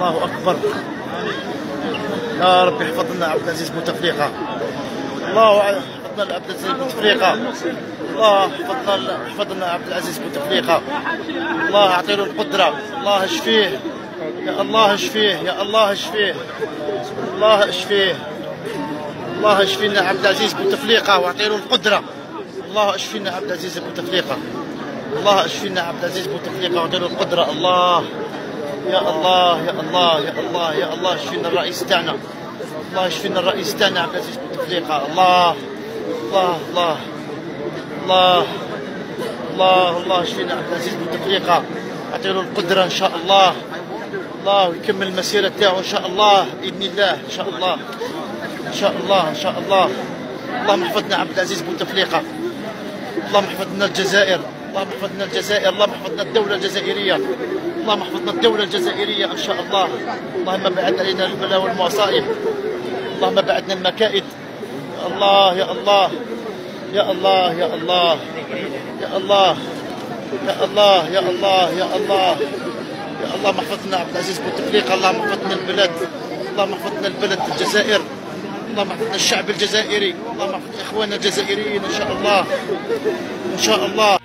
الله أكبر. يا ربي احفظ لنا عبد العزيز بوتفليقه الله حفظ لنا عبد العزيز بوتفليقه الله حفظ لنا حفظ لنا عبد العزيز بوتفليقه الله اعطي له القدرة. الله اشفيه يا الله اشفيه يا الله اشفيه الله اشفيه الله اشفينا عبد العزيز بوتفليقه واعطي له القدرة. الله اشفينا عبد العزيز بوتفليقه الله اشفينا عبد العزيز بوتفليقه واعطي له القدرة. الله. يا الله يا الله يا الله يا الله اشفينا الرئيس تاعنا. الله يشفينا الرئيس تاعنا عبد العزيز بوتفليقه الله الله الله الله الله الله يشفينا عبد العزيز اعطي له القدرة إن شاء الله. الله ويكمل المسيرة تاعو إن شاء الله بإذن الله إن شاء الله. إن شاء الله إن شاء الله. اللهم احفظنا عبد العزيز بوتفليقه اللهم احفظنا الجزائر. اللهم احفظنا الجزائر اللهم احفظنا الدولة الجزائرية. اللهم احفظنا الدولة الجزائرية إن شاء الله. اللهم بعد علينا البلاء والمصائب. اللهم بعدنا المكائد. الله يا الله يا الله يا الله يا الله يا الله يا الله يا الله يا الله. احفظنا عبد العزيز بوتفليقه اللهم احفظنا البلاد اللهم احفظنا البلد الجزائر. اللهم احفظنا الشعب الجزائري. اللهم احفظ إخواننا الجزائريين إن شاء الله. إن شاء الله.